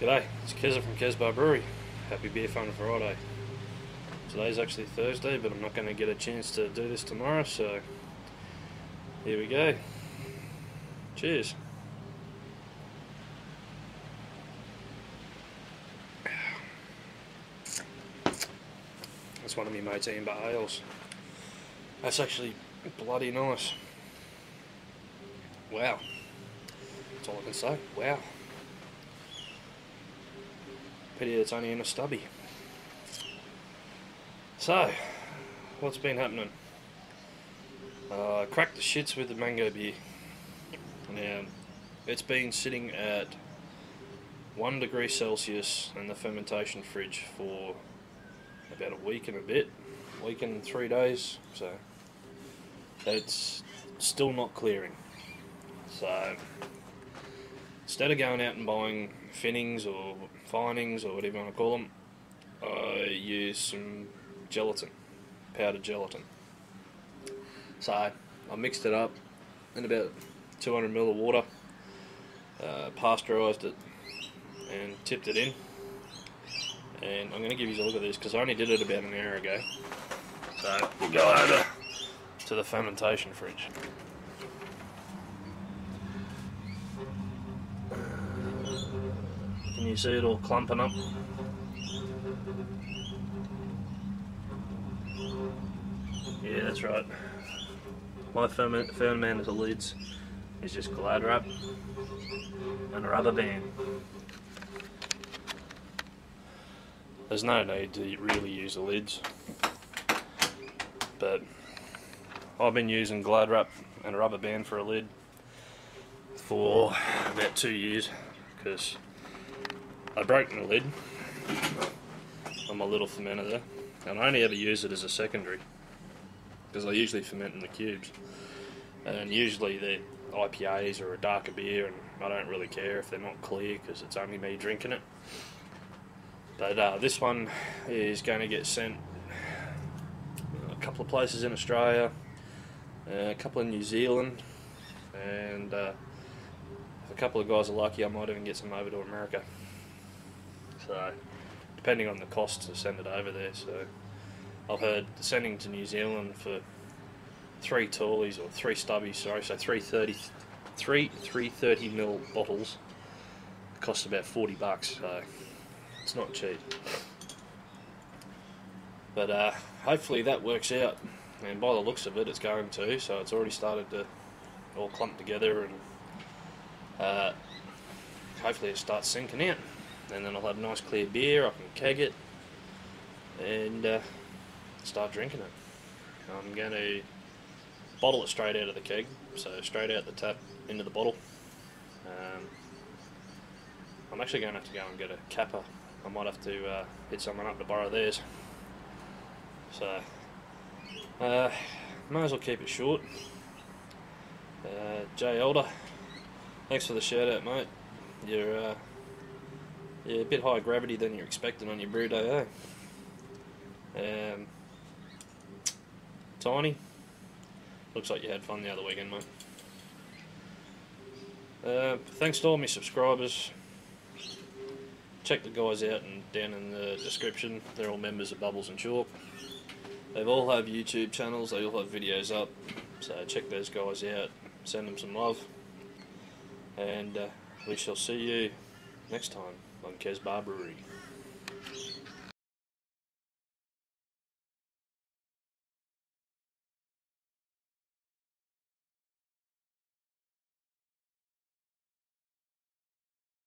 Keza from Kezzbar Brewery. Happy Beer Fun Friday. Today's actually Thursday, but I'm not going to get a chance to do this tomorrow, so here we go. Cheers. That's one of my mates' Amber Ales. That's actually bloody nice. Wow. That's all I can say. Wow. Pity it's only in a stubby. So, what's been happening? Uh, I cracked the shits with the mango beer. Now, it's been sitting at 1 degree Celsius in the fermentation fridge for about a week and a bit, week and three days, so it's still not clearing. So, instead of going out and buying finnings or finings or whatever you want to call them, I use some gelatin, powdered gelatin. So I mixed it up in about 200 ml of water, uh, pasteurised it, and tipped it in. And I'm going to give you a look at this because I only did it about an hour ago. So we'll go over to the fermentation fridge. You see it all clumping up? Yeah, that's right. My ferment fermenter lids is just glad wrap and a rubber band. There's no need to really use the lids, but I've been using glad wrap and a rubber band for a lid for about two years because I broke my lid. On my little fermenter there. And I only ever use it as a secondary because I usually ferment in the cubes. And usually they're IPAs or a darker beer and I don't really care if they're not clear because it's only me drinking it. But uh, this one is going to get sent a couple of places in Australia a couple in New Zealand and uh, a couple of guys are lucky I might even get some over to America so depending on the cost to send it over there so I've heard sending to New Zealand for three tallies or three stubbies, sorry, so three thirty, three three thirty mil bottles costs about forty bucks, so it's not cheap. But uh, hopefully that works out, and by the looks of it, it's going to. So it's already started to all clump together, and uh, hopefully it starts sinking out, and then I'll have a nice clear beer. I can keg it, and. Uh, start drinking it. I'm going to bottle it straight out of the keg, so straight out the tap into the bottle. Um, I'm actually going to have to go and get a capper. I might have to uh, hit someone up to borrow theirs. So, uh, might as well keep it short. Uh, Jay Elder, thanks for the shout out, mate. You're, uh, you're a bit higher gravity than you're expecting on your brew day, eh? Um, Tiny, looks like you had fun the other weekend, mate. Uh, thanks to all my subscribers. Check the guys out and down in the description. They're all members of Bubbles and Chalk. They all have YouTube channels. They all have videos up. So check those guys out. Send them some love. And uh, we shall see you next time on Kezzbar Brewery.